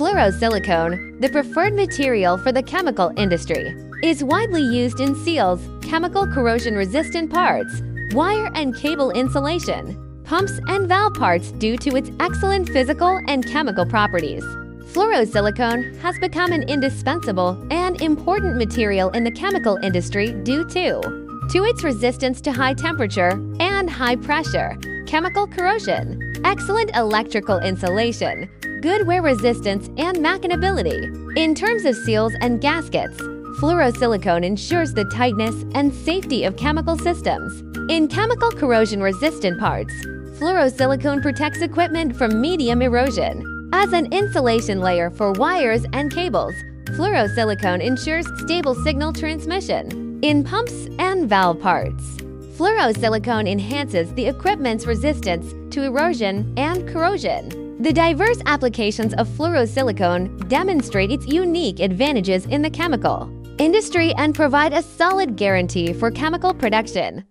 Fluorosilicone, the preferred material for the chemical industry, is widely used in seals, chemical corrosion-resistant parts, wire and cable insulation, pumps and valve parts due to its excellent physical and chemical properties. Fluorosilicone has become an indispensable and important material in the chemical industry due to to its resistance to high temperature and high pressure, chemical corrosion, excellent electrical insulation, good wear resistance, and machinability. In terms of seals and gaskets, fluorosilicone ensures the tightness and safety of chemical systems. In chemical corrosion-resistant parts, fluorosilicone protects equipment from medium erosion. As an insulation layer for wires and cables, fluorosilicone ensures stable signal transmission. In pumps and valve parts, fluorosilicone enhances the equipment's resistance to erosion and corrosion. The diverse applications of fluorosilicone demonstrate its unique advantages in the chemical industry and provide a solid guarantee for chemical production.